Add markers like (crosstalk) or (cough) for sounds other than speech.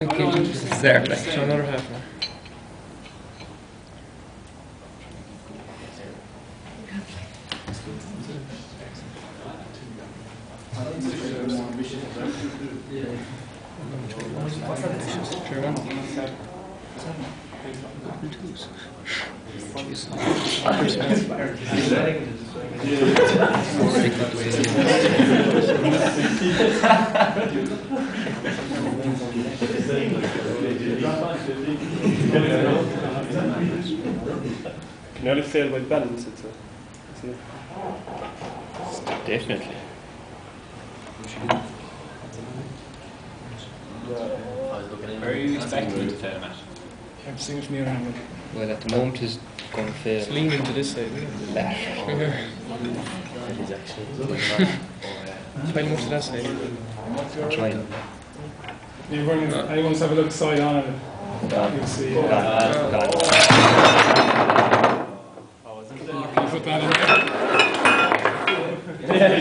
It's there, like. So another half now. Chairman. Can only fail by balance, it's a. It's a Definitely. Where are you expecting it to fail, Matt? I'm seeing it from. Well, at the moment is going to fail. It's leaning to this side, isn't That. it? Quite (laughs) much to that side. I'm trying. Everyone, anyone's have a look side on it. Yeah,